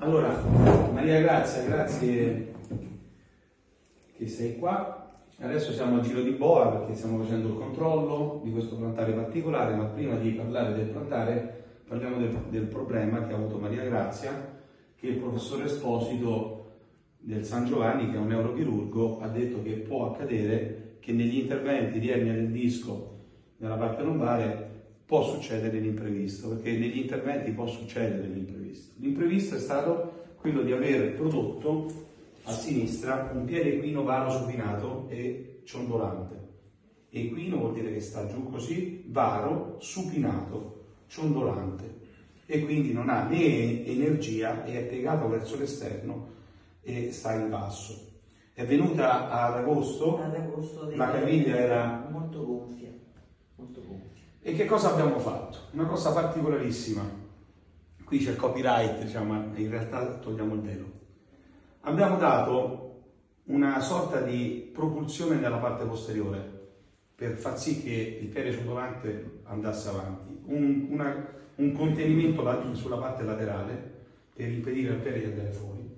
Allora, Maria Grazia, grazie che sei qua. Adesso siamo al giro di boa perché stiamo facendo il controllo di questo plantare particolare, ma prima di parlare del plantare parliamo del, del problema che ha avuto Maria Grazia, che il professor Esposito del San Giovanni, che è un neurochirurgo, ha detto che può accadere che negli interventi di ernia del disco nella parte lombare può succedere l'imprevisto, perché negli interventi può succedere l'imprevisto. L'imprevisto è stato quello di aver prodotto a sinistra un piede equino varo supinato e ciondolante. Equino vuol dire che sta giù così, varo, supinato, ciondolante e quindi non ha né energia e è piegato verso l'esterno e sta in basso. È venuta ad agosto, Ad agosto la caviglia era molto gonfia. E che cosa abbiamo fatto? Una cosa particolarissima. Qui c'è il copyright, diciamo, ma in realtà togliamo il velo. Abbiamo dato una sorta di propulsione nella parte posteriore per far sì che il piede ciondolante andasse avanti, un, una, un contenimento sulla parte laterale per impedire al piede di andare fuori,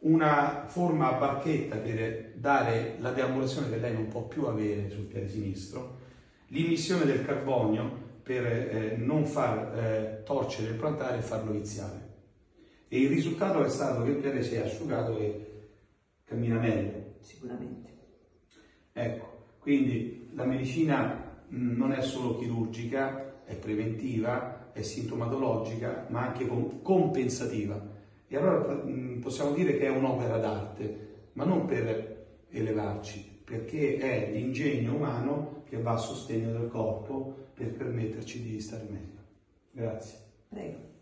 una forma a barchetta per dare la deambulazione che lei non può più avere sul piede sinistro, l'immissione del carbonio per eh, non far eh, torcere il plantare e farlo viziare. E il risultato è stato che il piede si è asciugato e cammina meglio. Sicuramente. Ecco, quindi la medicina mh, non è solo chirurgica, è preventiva, è sintomatologica, ma anche compensativa. E allora mh, possiamo dire che è un'opera d'arte, ma non per elevarci, perché è l'ingegno umano che va a sostegno del corpo per permetterci di stare meglio. Grazie. Prego.